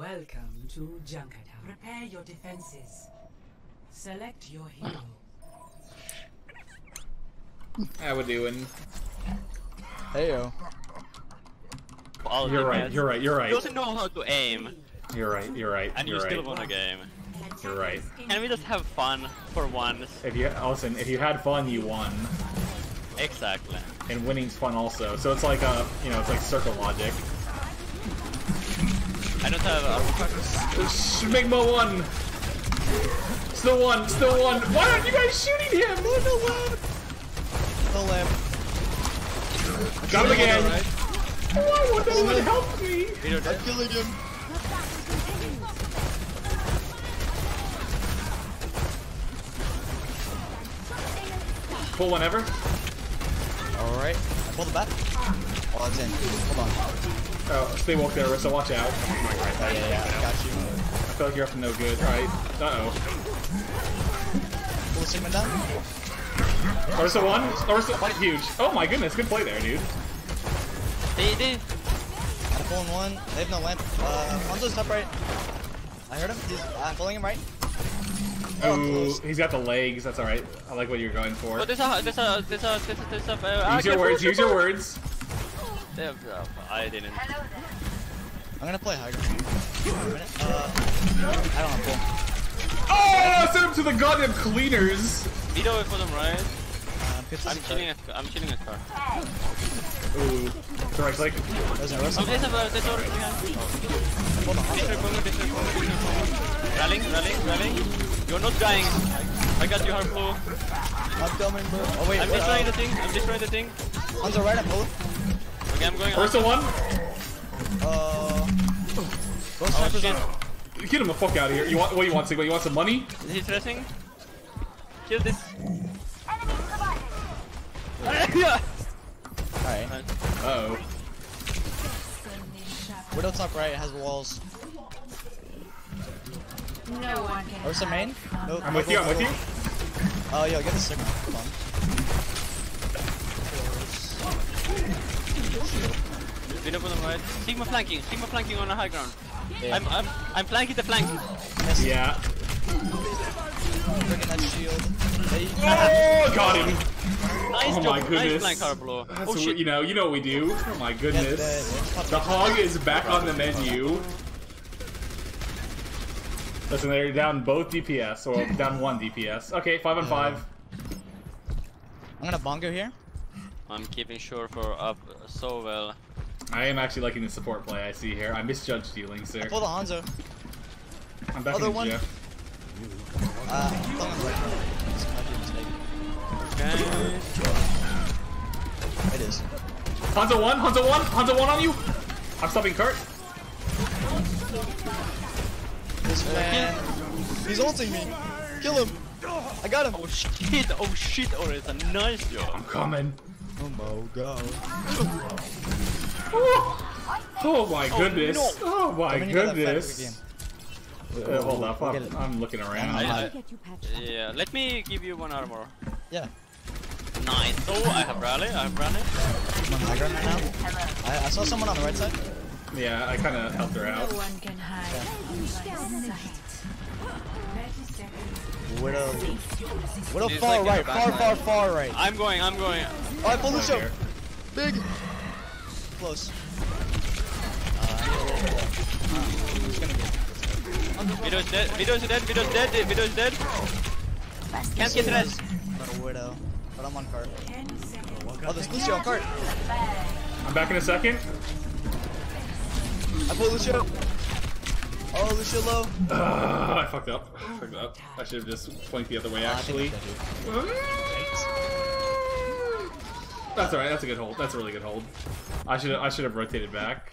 Welcome to Junkertown. Prepare your defenses. Select your hero. How we doing? Heyo. All You're right. You're right. You're He right. doesn't know how to aim, You're right. You're right. and You're you still won a game. You're right. Can we just have fun for once? If you listen, if you had fun, you won, Exactly. and winning's fun also. So it's like a, you know, it's like circle logic. I don't have a Schmigma won. Still one. Still one. Why aren't you guys shooting him? No lamp. Got him again. Alright. Why won't anyone help me? I'm killing him. Pull whenever. Alright. Pull the bat. Oh, it's in. Hold on. Oh, stay woke there, Rissa. Watch out. Yeah, yeah, yeah. I got you. I feel like you're up to no good. All right. Uh oh. Pull the Sigma down. Orisa one. Orisa one. Huge. Oh my goodness. Good play there, dude. They they I'm pulling one. They have no lamp. Uh, Hanzo's top right. I heard him. He's, I'm pulling him right. Oh, Ooh, he's got the legs. That's all right. I like what you're going for. Oh, there's a there's a there's a there's a there's a. Uh, Use your words. Use your words. There, uh, I didn't. I'm gonna play high ground. For a minute. Uh, I don't have pull. Oh, send him to the goddamn cleaners. Video for them, right? Pips I'm doesn't chilling at I'm chilling at car. Ooh. Direct like. There's no Oh, rest. there's a there's a behind. Hold on. District corner, district corner, district corner. Rallying, rallying, rallying. You're not dying. I got you, Harpo. I'm coming, bro. Oh, wait. I'm what, destroying the uh, thing. I'm destroying the thing. Hanzo right, I'm pulling. Okay, I'm going. Orisa one. Uh. Oh shit. Get him the fuck out of here. You want what? You want Sigma? You want some money? He's resting. Kill this. Alright. Uh oh. Widow top right has walls. No one can Or main? No, I'm with you. I'm with you. Oh, yo, get the Sigma. Hold on. Video for them, right? Sigma flanking. Sigma flanking on the high ground. Yeah. I'm I'm I'm flanking the flank. Yes, Yeah. Freaking that shield. Hey, Oh, got him. Nice Oh job. my Nice goodness. flank, Harbleu. That's Oh shit. you know, you know what we do. Oh my goodness. the- The hog is back on the menu. Listen, they're down both DPS, or down one DPS. Okay, five on five. I'm gonna bongo here. I'm keeping sure for up so well. I am actually liking the support play I see here. I misjudged you, Link, sir. Pull the Hanzo. I'm back other in one. Jeff. Uh, I'm pulling him right now. This might be a mistake. Okay. It is. Hanzo one, Hanzo one, Hanzo one on you. I'm stopping Kurt. This man. He's ulting me. Kill him. I got him. Oh shit! Oh shit! Oh, it's a nice job. I'm coming. Oh my god. Oh my goodness. no. Oh my Let me get that fat goodness. Uh, hold up, I'm. I'm looking around. I, I, yeah, let me give you one armor. Yeah. Nice. Oh, I have rally. I have rally. I'm on high right now. I, I saw someone on the right side. yeah, I kind of helped her out. No one can hide from my. Widow. Widow far like right. Far, far, far right. I'm going. I'm going. Oh, I pulled the Right show. Big. Close. I'm just gonna get. Widow's dead. Widow's dead. Widow's dead. Widow's dead. Can't get res. Got a widow. But I'm on cart. Oh, there's Lucio on cart. I'm back in a second. I pulled Lucio. Oh, Lucio low. Uh, I fucked up. I fucked up. I should have just flanked the other way, Uh, I actually. I'm dead, dude. That's alright, that's a good hold. That's a really good hold. I should I should have rotated back.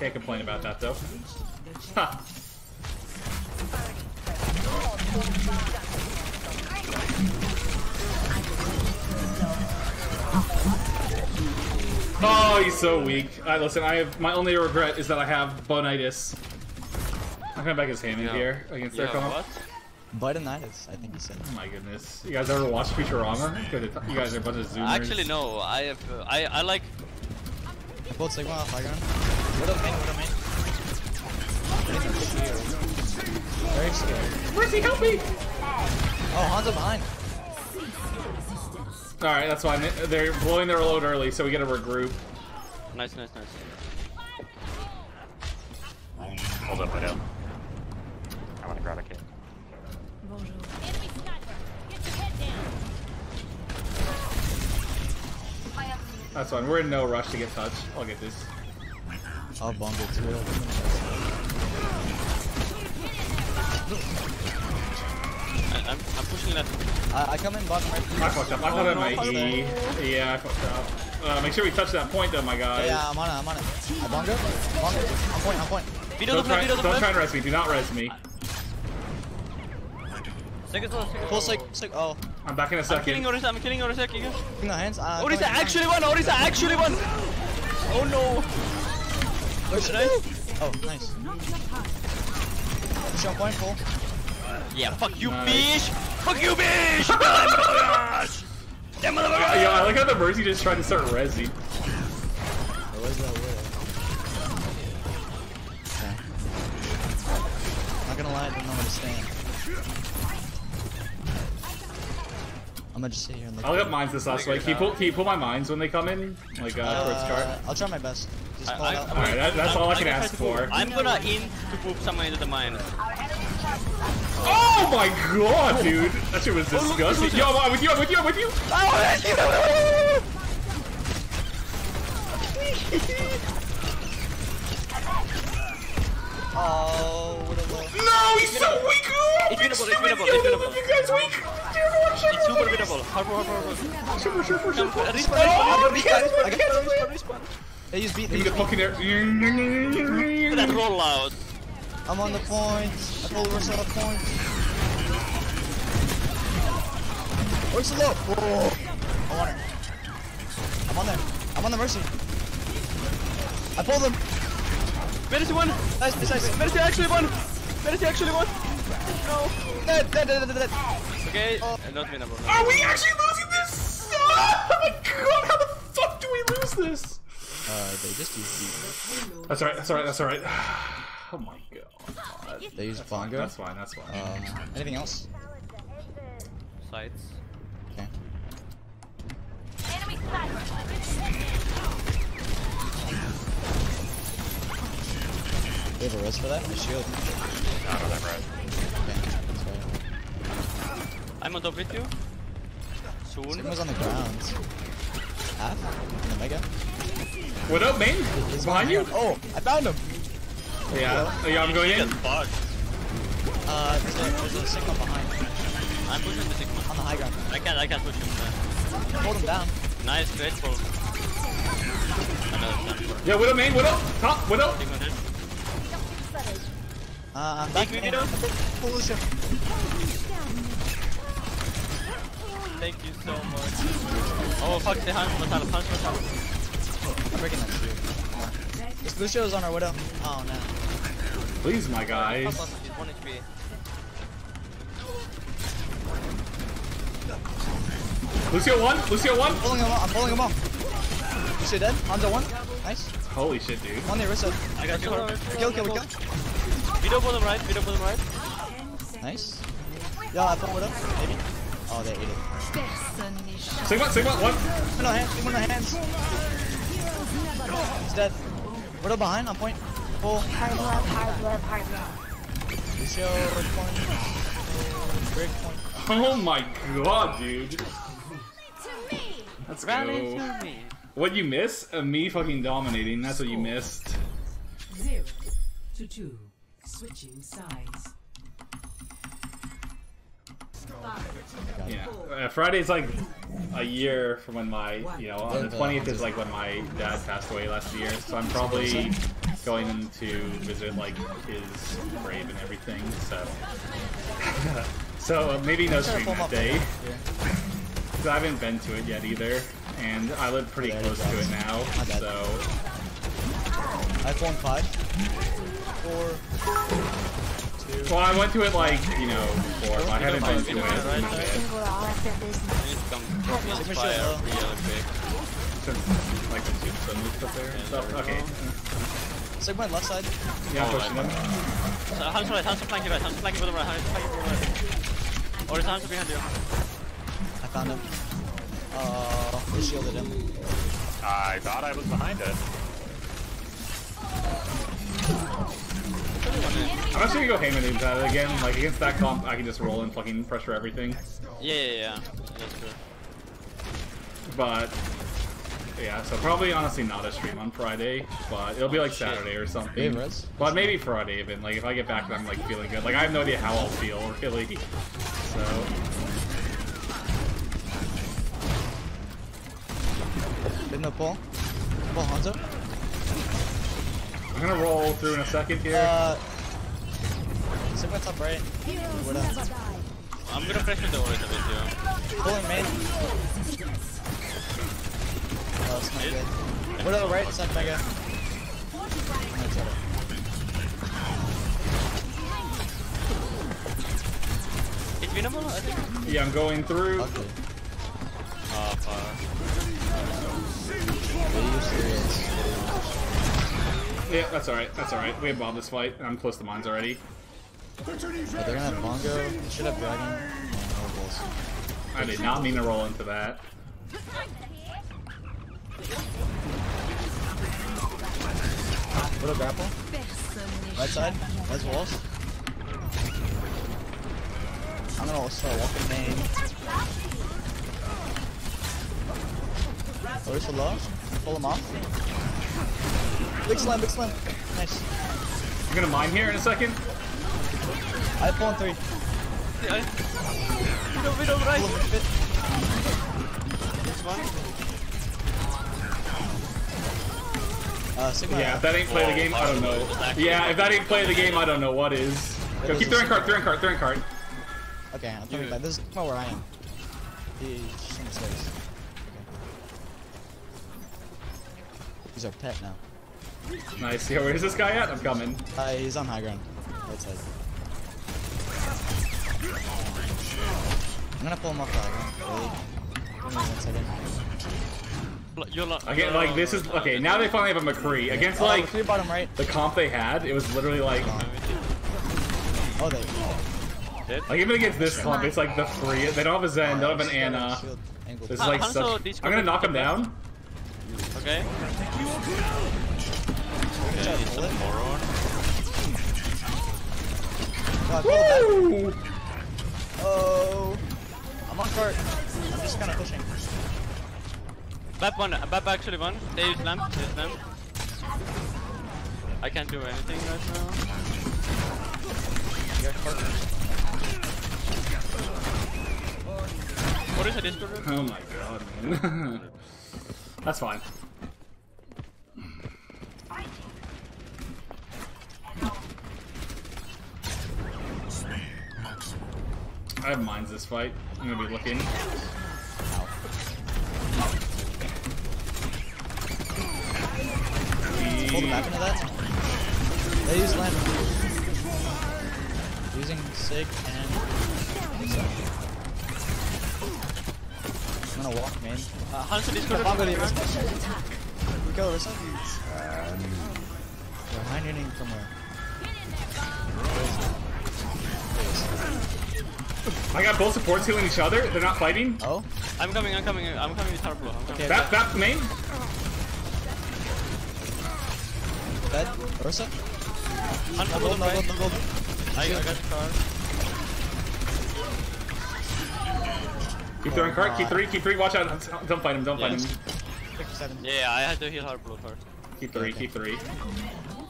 Can't complain about that though. Ha. Oh, he's so weak. Alright, listen, I have my only regret is that I have bonitis. I'm coming back as Hammond Yeah. here against their Yeah, comp. What? Bitonitis, I think he said. Oh my goodness. You guys ever watch Futurama? You guys are- You guys are a bunch of zoomers. Actually, no. I have. Uh, I I like. Both Sigma off high ground. Widow main, Widow main. Getting their shield. Very scared. Mercy, help me! Oh, Hanzo behind. Alright, that's fine. They're blowing their load early, so we gotta regroup. Nice, nice, nice. Hold up, Widow. I That's fine. We're in no rush to get touch. I'll get this. I'll bundle too. I, I'm, I'm pushing left. I, I come in bottom right. I fucked up. I thought I had my fuck E. Yeah, I fucked up. Uh, make sure we touch that point though, my guys. Yeah, I'm on it, I'm on it. I bongo. Bongo. On point, on point. Video Don't the try, plan, video the don't try and res me. Do not res me. Second one, second Full one. sick, sick. Oh, I'm back in a I'm killing second. Orisa, I'm killing Orisa, Kiga. in hands. Uh, Orisa actually won, Orisa actually won! Oh no! coming. Push Nice. Oh, nice. Push on point, full. Yeah, fuck you, Nice. bitch! Fuck you, bitch! Motherfuckers! That motherfucker! Yeah, I like how the Mercy just tried to start resing. Where's that widow? Okay. Not gonna lie, I don't know where to stand. I'm gonna just sit here and look. I'll get mines this last Figure way. it Can you, pull, can you pull my mines when they come in? Like, uh, towards Uh, cart? I'll try my best. Just I- call I- out. Alright, that, that's all I can ask to for. I'm gonna in to poop someone into the mine. Oh my god, dude! That shit was Oh, look, look, disgusting. look. Yo, I'm with you, I'm with you, I'm with you! Oh, what a low. No, he's so weak! Oh, It's winnable, it's stupid. winnable, Yo, it's no, winnable. You guys weak! Super winnable. Harbor, harbor, harbor. Super, super, super. Respawn, Oh, respawn, respawn, cancel. They use beat. They Give me use the beat. fucking air. That roll out. I'm on the point. I Ursa on the point. Ursa low. Oh. I want her. I'm on there. I'm on the mercy. I pulled him. Mercy won! Nice, nice, nice. Mercy actually won! Mercy actually won! No! Dead, dead, dead, dead, dead. Okay, uh, not winnable. no. Are we actually losing this? Oh my god, how the fuck do we lose this? Uh, they just use beat. That's alright, that's alright, that's alright. Oh my god. They use bongo. That's fine, that's fine. Uh, anything else? Sights. Okay. Enemy sniper. They have a rest for that? A shield. I don't have red. Okay. That's right. I'm on top with you. Soon. Sigma's on the ground. Half? In the? What up, main? He's Behind you? Oh, I found him! Yeah, yeah, I'm going in. Fuck. Uh, there's a, there's a Sigma behind. I'm pushing the Sigma. On the high ground. I can't, I can't push him. Uh, Hold him down. nice, grateful. Another time. Yeah, Widow main, Widow, top, Widow. Sigma. Uh, I'm back. me, in. Vito. Pull Lucio. Thank you so much. Oh fuck, the hand, Matala, punch Matala. I'm breaking that shield. This Lucio's on our widow. Oh no. Please, my guys. He's 1 HP. Lucio one, Lucio one. Pulling him off. I'm pulling him off. Lucio dead. Hanzo one. Nice. Holy shit, dude. On the Orisa. I got you. Kill, kill, kill. Video bottom right, video bottom right. Nice. Yeah, I pull widow. Maybe. Oh, they ate it. Sigma, Sigma, one. Give no hands. Give no hands. He's dead. Widow behind. On point. Pull. Hard love, hard love, hard love. Lucio point. Break point. Oh my god, dude. Let's go. What you miss? Uh, me fucking dominating. That's what you missed. Zero to two. Switching sides. Yeah. Uh, Friday's like a year from when my, you know, on the 20th is like when my dad passed away last year. So I'm probably going to visit like his grave and everything. So, so uh, maybe no stream that day. 'Cause I haven't been to it yet either, and I live pretty close to it now. So iPhone 5. 4. 2. Well, I went to it like, you know, before, but I haven't been to it. Right in a side. bit. We're all at their business. I need to come Sigma fire shield low. really quick. Since, like, the soup, so up there and stuff. Okay. Sigma left side. Yeah, I'm pushing right. them. So, Han's right, Han's flanking right, Han's flanking with the right, Han's flanking with the right. Or is Han's behind you? I found him. Uh, he shielded him. I thought I was behind it. I'm actually gonna go Hammond into that again. Like against that comp, I can just roll and fucking pressure everything. Yeah, yeah, yeah. That's true. But yeah, so probably honestly not a stream on Friday, but it'll be like shit. Saturday or something. Rez. But maybe Friday even. Like if I get back and I'm like feeling good. Like I have no idea how I'll feel really. So Didn't no pull. Pull Hanzo. I'm gonna roll through in a second here. Uh, Sigma top right. I'm gonna pressure the Oris a bit. Pulling main. Oh, that's not good. What up right? Side mega. It's winnable, I think. yeah, I'm going through. Okay. Oh, fuck. Yeah, that's alright. That's alright. We have bombed this fight. I'm close to mines already. Oh, they're gonna have Bongo. They should have Dragon. Oh. I did not mean to roll into that. Little grapple. Right side. Res walls. I'm gonna also start walking main. Oh, Where's the low? Pull him off. Big slam, big slam. Nice. I'm gonna mine here in a second. I in three. Yeah. Widow, widow, right. Pull him in fit. This one. Uh, Sigma. Yeah, if that ain't play the game, I don't know. Yeah, if that ain't play the game, I don't know what is. Go, keep throwing card, throwing card, throwing card. Okay, I'm throwing Yeah. This is not where I am. He's in the stairs. Okay. He's our pet now. Nice. Yeah, where's this guy at? I'm coming. Uh, he's on high ground. Right side. I'm gonna pull him off the high. Wait. Give me one second. You're lo- I get like this is okay. Now they finally have a McCree against Oh, like three bottom right. the comp they had. It was literally like Oh, they. like even against this comp, it's like the free. They don't have a Zen, don't have an Ana. This is like such. I'm gonna knock him down. Okay. Good job, It's pull a it. moron. Oh, I pulled it Woo! back. Oh. I'm on cart. I'm just kind of pushing. Bap one, Bap actually one. They use lamp, they use lamp. I can't do anything right now. You got cart. What is a Discord? room? Oh my god, man. That's fine. I have mines this fight. I'm gonna be looking. Pull them back into that. They use land. Using Sig and. I'm gonna walk main. Uh, Hanzo Discord. Bongo the room. We go, Rissa. They're hiding from where? I got both supports healing each other. They're not fighting. Oh? I'm coming, I'm coming, I'm coming with Harbor. I'm coming. Okay. That that main. Dead? Ursa? Hanzo No gold, gold, right? gold, no. I, I got the card. Keep throwing cart. Keep three. Keep three. Watch out. Don't fight him. Don't fight him. Six, seven. Yeah, I had to heal Harbor first. Keep three. Keep three.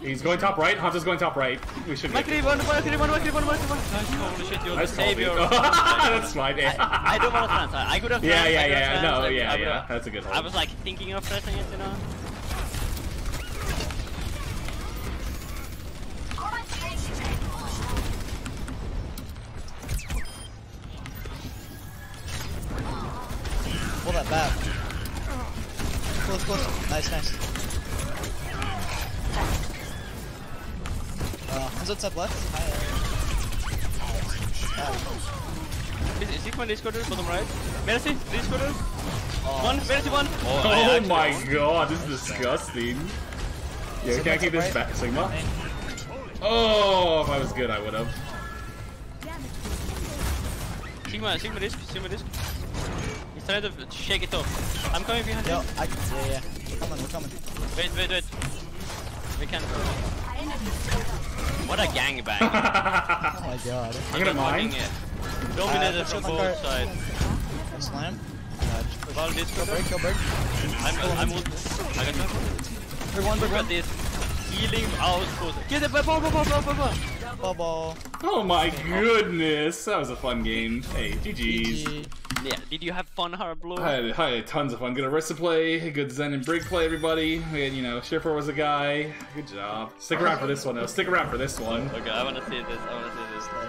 He's going top right. Hanzo's going top right. We should. McCree, one, McCree, one, McCree, one, McCree, one. Nice, holy shit, you're Nice the call, dude. savior. That's fine. I, I don't want to trans. I could have. Yeah, yeah, I could have yeah. No, I- yeah, I yeah. would've- That's a good I was like thinking of pressing it, you know. Pull that back. Close, close. Nice, nice. Hanzo top left. Hi. Uh, Is- Sigma Discorder, bottom right. Mercy, Discorder. One, Mercy one. Oh, I Oh actually my won. god, this is disgusting. Yeah, Sigma can I keep this right? back, Sigma? Oh, if I was good, I would have. Sigma, Sigma disc, Sigma disc. He's trying to shake it off. I'm coming behind Yo, him. I, yeah, yeah. We're coming, we're coming. Wait, wait, wait. We can. What a gangbang. Oh my god. I'm gonna mine. Fucking, uh, Dominated Uh, from both sides. Slam. Uh, just push. Ball Go Discorder. bird, go bird. I'm, I'm, ult- I got you. Big one, big one. this. Healing output. Get it, ball, ball, ball, ball, ball, ball. Bubble. Oh my goodness, that was a fun game. Hey, GG's. Yeah, did you have fun, Harbleu? I had, I had tons of fun. Good Orisa play, good Zen and Brig play, everybody. We had, you know, Shiffer was a guy. Good job. Stick around for this one, though. Stick around for this one. Okay, I wanna see this, I wanna see this. play.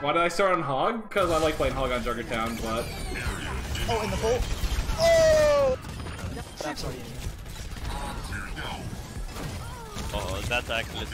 Why did I start on Hog? Because I like playing Hog on Junkertown, but Oh, in the hole. Oh! That's already in here. Oh, that's actually.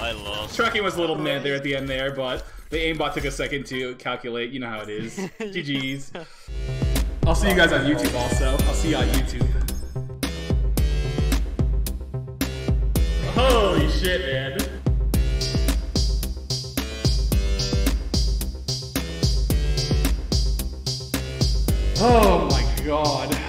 I lost. tracking was a little mad there at the end there, but the aimbot took a second to calculate. You know how it is. GG's. I'll see you guys on YouTube also. I'll see you on YouTube. Holy shit, man. Oh my god.